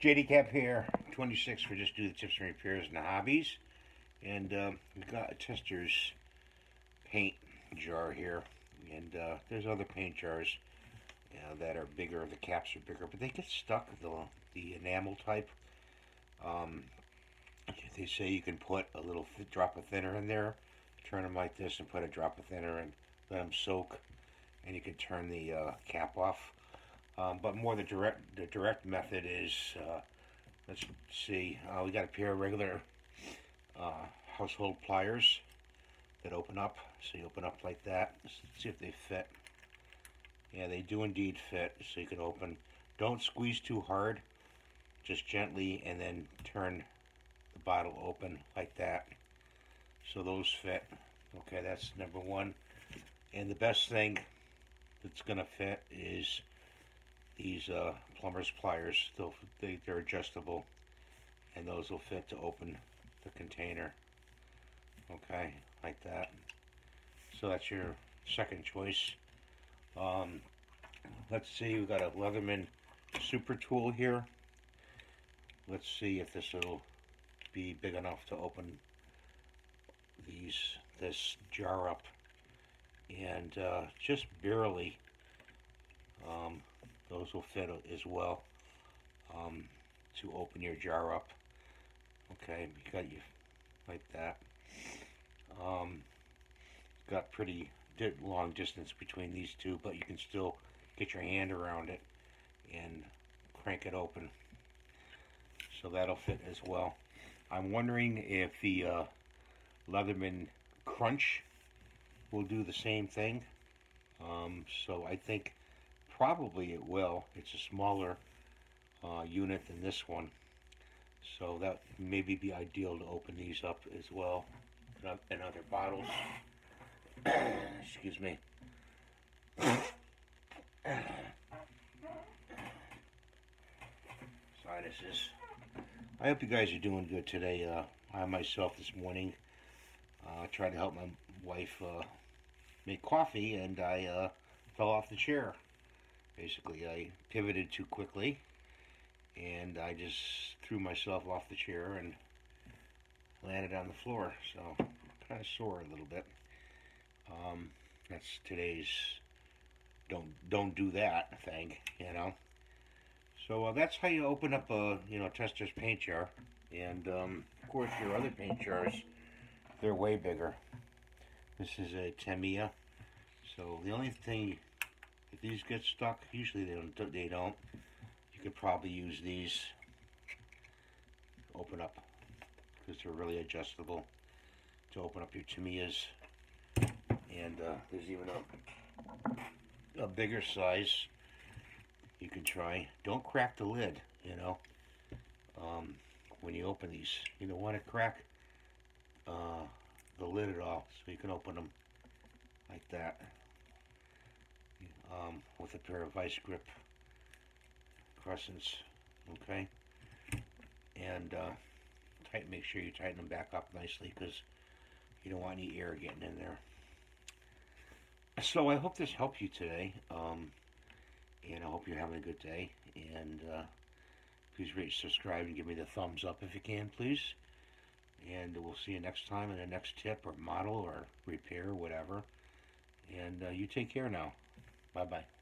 JD Cap here, 26 for just do the tips and repairs and the hobbies. And uh, we've got a Testor's paint jar here. And uh, there's other paint jars you know, that are bigger, the caps are bigger, but they get stuck, the, the enamel type. Um, they say you can put a little drop of thinner in there, turn them like this and put a drop of thinner and let them soak. And you can turn the uh, cap off. Um, but more the direct the direct method is, uh, let's see, uh, we got a pair of regular uh, household pliers that open up. So you open up like that. Let's see if they fit. Yeah, they do indeed fit. So you can open. Don't squeeze too hard. Just gently and then turn the bottle open like that. So those fit. Okay, that's number one. And the best thing that's to fit is these uh, plumber's pliers. They, they're adjustable and those will fit to open the container. Okay, like that. So that's your second choice. Um, let's see, we've got a Leatherman Super Tool here. Let's see if this will be big enough to open these this jar up and uh, just barely um, those will fit as well um, to open your jar up. Okay, you got you like that. Um, got pretty long distance between these two, but you can still get your hand around it and crank it open. So that'll fit as well. I'm wondering if the uh, Leatherman Crunch will do the same thing. Um, so I think Probably it will. It's a smaller uh, unit than this one. So that maybe be ideal to open these up as well and other bottles. Excuse me. Sinuses. I hope you guys are doing good today. Uh, I myself this morning uh, tried to help my wife uh, make coffee and I uh, fell off the chair. Basically, I pivoted too quickly and I just threw myself off the chair and landed on the floor. So, kind of sore a little bit. Um, that's today's don't don't do that thing, you know. So uh, that's how you open up a you know Testor's paint jar, and um, of course your other paint jars, they're way bigger. This is a Tamiya, so the only thing if these get stuck, usually they don't, they don't. You could probably use these open up because they're really adjustable to open up your Tamiyas. And uh, there's even a, a bigger size you can try. Don't crack the lid, you know, um, when you open these. You don't want to crack uh, the lid at all, so you can open them like that um, with a pair of vice grip crescents, okay? And uh, make sure you tighten them back up nicely because you don't want any air getting in there. So I hope this helped you today, um, and I hope you're having a good day. And uh, please rate, subscribe, and give me the thumbs up if you can, please. And we'll see you next time in the next tip or model or repair, or whatever. And uh, you take care now. Bye bye.